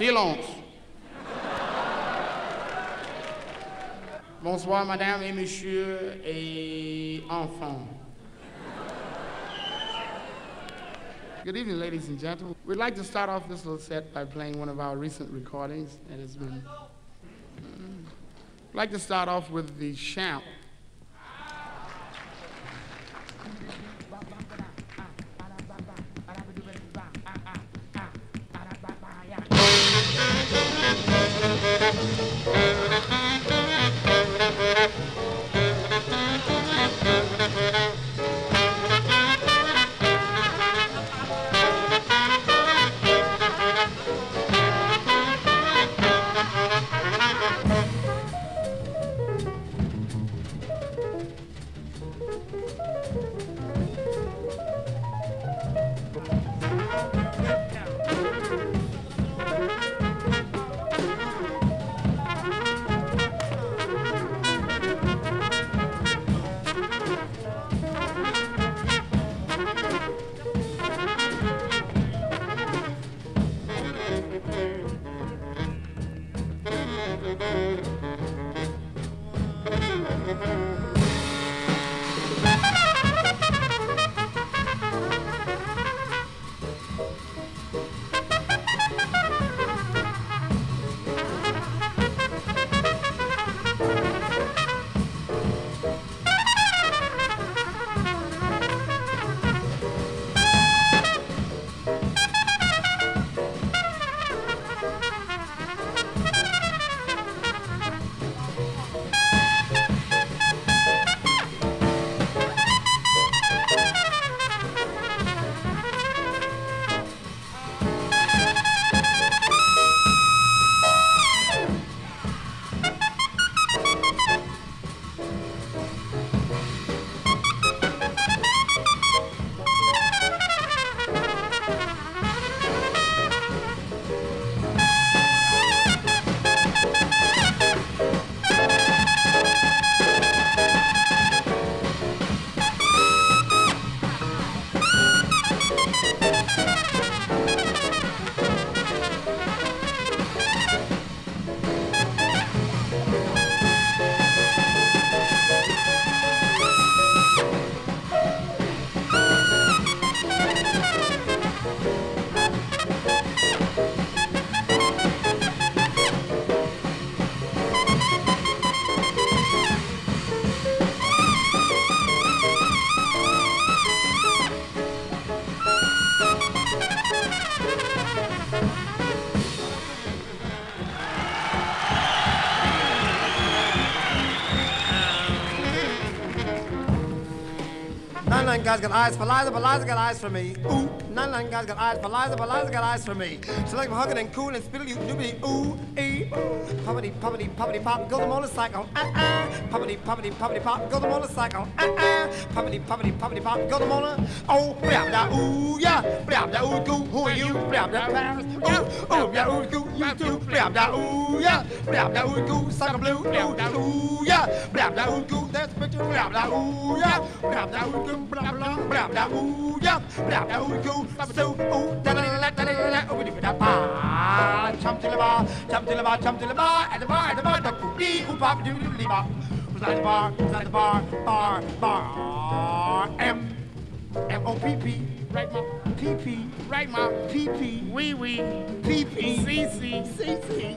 Silence. Bonsoir, madame et monsieur et enfants. Good evening, ladies and gentlemen. We'd like to start off this little set by playing one of our recent recordings that has been. Mm, I'd like to start off with the Champ. Nine guys got eyes for Liza, but Liza got eyes for me. Ooh, nine guys got eyes for Liza, but Liza got eyes for me. She like hugging and cool and spittily doobity ooh ee ooh. Puppity puppity pop, go the motorcycle. Ah ah. Puppity puppity puppity pop, go the motorcycle. Ah ah. Puppity puppity puppity pop, go the motor. Oh, blah da ooh yeah, blah da ooh goo. Who are you? Blah Paris. Ooh ooh blah ooh goo. You too. Blah da ooh yeah, blah da ooh goo. Sucker blue. Ooh blah. Blah blah ooh yeah, blah blah ooh goo bar, inside the bar, bar, bar. M, M O P P, right ma, P P, right ma, P P, wee wee, P P, C C, C C.